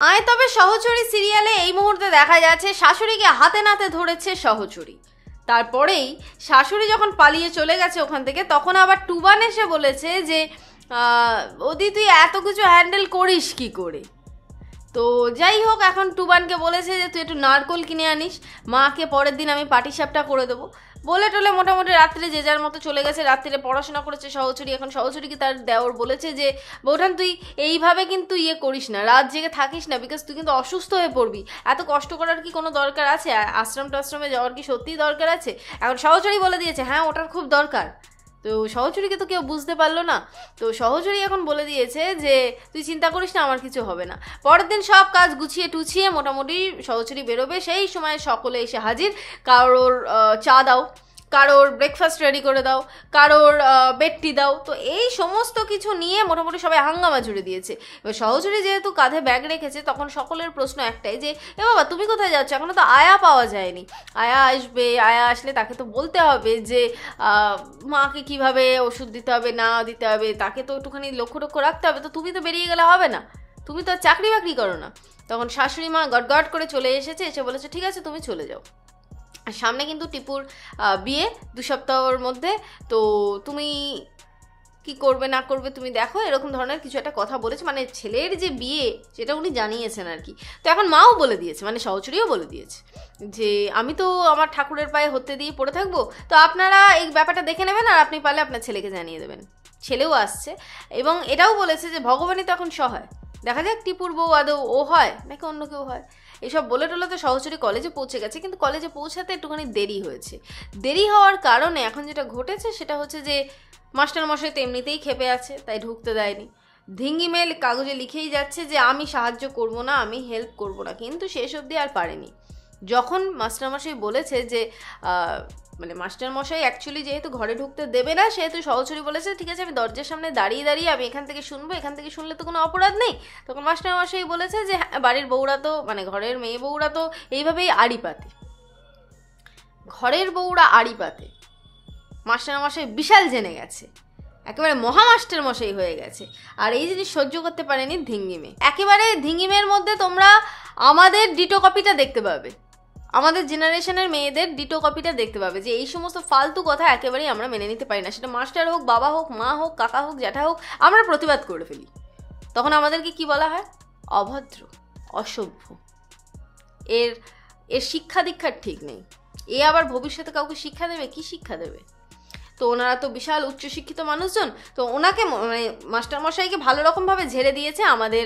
আয়, তবে সহচরী সিরিয়ালে এই মুহূর্তে দেখা যাচ্ছে শাশুড়িকে হাতে নাতে ধরেছে সহচরী। তারপরেই শাশুড়ি যখন পালিয়ে চলে গেছে ওখান থেকে, তখন আবার টুবান এসে বলেছে যে ওদি তুই এত কিছু হ্যান্ডেল করিস কি করে? তো যাই হোক, এখন টুবানকে বলেছে যে, তুই একটু নারকোল কিনে আনিস। মাকে পরের দিন আমি পাটি সাপটা করে দেবো। বলে টলে মোটামুটি রাত্রে যে যার মতো চলে গেছে রাত্রে পড়াশোনা করেছে সহচরী। এখন সহচরীকে তার দেওর বলেছে যে, বৌঠান, তুই এইভাবে কিন্তু ইয়ে করিস না, রাত জেগে থাকিস না বিকজ তুই কিন্তু অসুস্থ হয়ে পড়বি। এত কষ্ট করার কি কোনো দরকার আছে? আশ্রম টাশ্রমে যাওয়ার কি সত্যিই দরকার আছে? এখন সহচরী বলে দিয়েছে হ্যাঁ ওটার খুব দরকার। তো সহচরীকে তো কেউ বুঝতে পারল না। তো সহচরী এখন বলে দিয়েছে যে, তুই চিন্তা করিস না, আমার কিছু হবে না। পরের দিন সব কাজ গুছিয়ে টুছিয়ে মোটামুটি সহচরী বেরোবে। সেই সময় সকলে এসে হাজির। কারোর চা দাও। কারোর ব্রেকফাস্ট রেডি করে দাও, কারোর বেডটি দাও, তো এই সমস্ত কিছু নিয়ে মোটামুটি সবাই হাঙ্গামা জুড়ে দিয়েছে। এবার সহচরী যেহেতু কাঁধে ব্যাগ রেখেছে, তখন সকলের প্রশ্ন একটাই যে, এ বাবা, তুমি কোথায় যাচ্ছ? এখনও তো আয়া পাওয়া যায়নি। আয়া আসবে, আয়া আসলে তাকে তো বলতে হবে যে মাকে কীভাবে ওষুধ দিতে হবে, না দিতে হবে, তাকে তো একটুখানি লক্ষ্য টক্ষ্য রাখতে হবে, তো তুমি তো বেরিয়ে গেলে হবে না। তুমি তো চাকরি বাকরি করো না। তখন শাশুড়ি মা গট করে চলে এসেছে, এসে বলেছে, ঠিক আছে, তুমি চলে যাও। সামনে কিন্তু টিপুর বিয়ে দু সপ্তাহর মধ্যে। তো তুমি কি করবে, না করবে তুমি দেখো, এরকম ধরনের কিছু একটা কথা বলেছে। মানে ছেলের যে বিয়ে, সেটা উনি জানিয়েছেন আর কি। তো এখন মাও বলে দিয়েছে মানে সহচরীও বলে দিয়েছে যে, আমি তো আমার ঠাকুরের পায়ে হতে দিয়ে পড়ে থাকব। তো আপনারা এই ব্যাপারটা দেখে নেবেন আর আপনি পারলে আপনার ছেলেকে জানিয়ে দেবেন। ছেলেও আসছে এবং এটাও বলেছে যে, ভগবানই তো এখন সহায়। দেখা যাক টিপুর বউ আদৌ ও হয় নাকি অন্য কেউ হয়। এসব বলে টলে তো সহচরী কলেজে পৌঁছে গেছে, কিন্তু কলেজে পৌঁছাতে একটুখানি দেরি হয়েছে। দেরি হওয়ার কারণে এখন যেটা ঘটেছে সেটা হচ্ছে যে মাস্টারমশাই তো এমনিতেই খেপে আছে, তাই ঢুকতে দেয়নি। ধিঙ্গি মেল কাগজে লিখেই যাচ্ছে যে, আমি সাহায্য করব না, আমি হেল্প করব না, কিন্তু শেষ অবধি আর পারেনি। যখন মাস্টারমশাই বলেছে যে মানে মাস্টারমশাই অ্যাকচুয়ালি যেহেতু ঘরে ঢুকতে দেবে না সেহেতু সহচরী বলেছে ঠিক আছে আমি দরজার সামনে দাঁড়িয়ে দাঁড়িয়ে আমি এখান থেকে শুনব এখান থেকে শুনলে তো কোনো অপরাধ নেই। তখন মাস্টারমশাই বলেছে যে হ্যাঁ, বাড়ির বউরা তো মানে ঘরের মেয়ে বউরা তো এইভাবেই আড়ি পাতে। ঘরের বউরা আড়ি পাতে। মাস্টারমশাই বিশাল জেনে গেছে। একেবারে মহামাস্টার মশাই হয়ে গেছে। আর এই জিনিস সহ্য করতে পারেনি ধিঙ্গিমে একেবারে ধিঙ্গিমের মধ্যে তোমরা আমাদের ডিটো কপিটা দেখতে পাবে। আমাদের জেনারেশনের মেয়েদের ডিটো কপিটা দেখতে পাবে যে এই সমস্ত ফালতু কথা একেবারেই আমরা মেনে নিতে পারি না। সেটা মাস্টার হোক, বাবা হোক, মা হোক, কাকা হোক, জ্যাঠা হোক, আমরা প্রতিবাদ করে ফেলি। তখন আমাদেরকে কি বলা হয়? অভদ্র, অসভ্য। এর এর শিক্ষা দীক্ষার ঠিক নেই। এ আবার ভবিষ্যতে কাউকে শিক্ষা দেবে? কি শিক্ষা দেবে? তো ওনারা তো বিশাল উচ্চশিক্ষিত মানুষজন, তো ওনাকে মানে মাস্টারমশাইকে ভালো রকমভাবে ঝেড়ে দিয়েছে আমাদের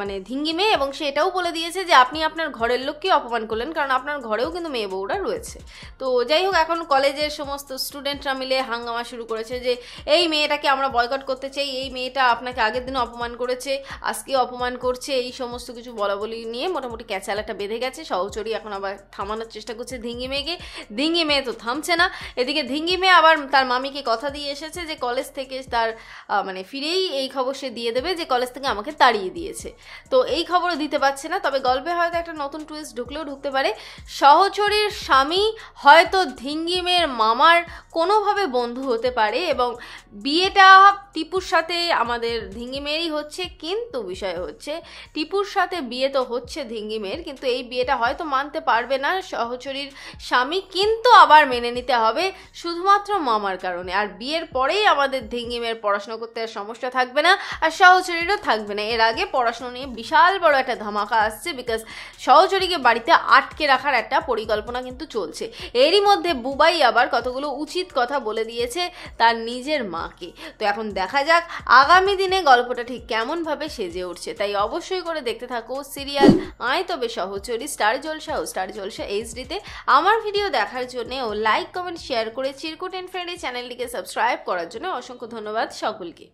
মানে ধিঙ্গি মেয়ে এবং সে এটাও বলে দিয়েছে যে আপনি আপনার ঘরের লোককে অপমান করলেন কারণ আপনার ঘরেও কিন্তু মেয়ে বউরা রয়েছে। তো যাই হোক, এখন কলেজের সমস্ত স্টুডেন্টরা মিলে হাঙ্গামা শুরু করেছে যে এই মেয়েটাকে আমরা বয়কট করতে চাই, এই মেয়েটা আপনাকে আগের দিন অপমান করেছে আজকে অপমান করছে, এই সমস্ত কিছু বলা বলি নিয়ে মোটামুটি ক্যাচালাটা বেঁধে গেছে সহচরী এখন আবার থামানোর চেষ্টা করছে ধিঙ্গি মেয়েকে। ধিঙ্গি মেয়ে তো থামছে না, এদিকে ধিঙ্গি মেয়ে আবার তার মামিকে কথা দিয়ে এসেছে যে কলেজ থেকে তার মানে ফিরেই এই খবর সে দিয়ে দেবে যে কলেজ থেকে আমাকে তাড়িয়ে দিয়েছে। তো এই খবরও দিতে পারছে না, তবে গল্পে হয়তো একটা নতুন টুইস্ট ঢুকলেও ঢুকতে পারে। সহচরীর স্বামী হয়তো ধিঙ্গি মেয়ের মামার কোনোভাবে বন্ধু হতে পারে এবং বিয়েটা টিপুর সাথে আমাদের ধিঙ্গি মেয়েরই হচ্ছে, কিন্তু বিষয় হচ্ছে টিপুর সাথে বিয়ে তো হচ্ছে ধিঙ্গি মেয়ের কিন্তু এই বিয়েটা হয়তো মানতে পারবে না সহচরীর স্বামী, কিন্তু আবার মেনে নিতে হবে। শুধুমাত্র মামার কারণে। আর বিয়ের পরেই আমাদের ধিঙ্গি মেয়ের পড়াশোনা করতে আর সমস্যা থাকবে না, আর সহচরীরও থাকবে না। এর আগে পড়াশোনা নিয়ে বিশাল বড় একটা ধামাকা আসছে বিকজ সহচরীকে বাড়িতে আটকে রাখার একটা পরিকল্পনা কিন্তু চলছে। এরই মধ্যে বুবাই আবার কতগুলো উচিত কথা বলে দিয়েছে তার নিজের মাকে। তো এখন দেখা যাক আগামী দিনে গল্পটা ঠিক কেমনভাবে সেজে উঠছে। তাই অবশ্যই করে দেখতে থাকো সিরিয়াল আয় তবে সহচরী, স্টার জলসা ও স্টার জলসা এইচডিতে আমার ভিডিও দেখার জন্য ও লাইক কমেন্ট শেয়ার করে চিরকুট এন্ড ফ্রেন্ড চ্যানেলটিকে সাবস্ক্রাইব করার জন্য অসংখ্য ধন্যবাদ সকলকে।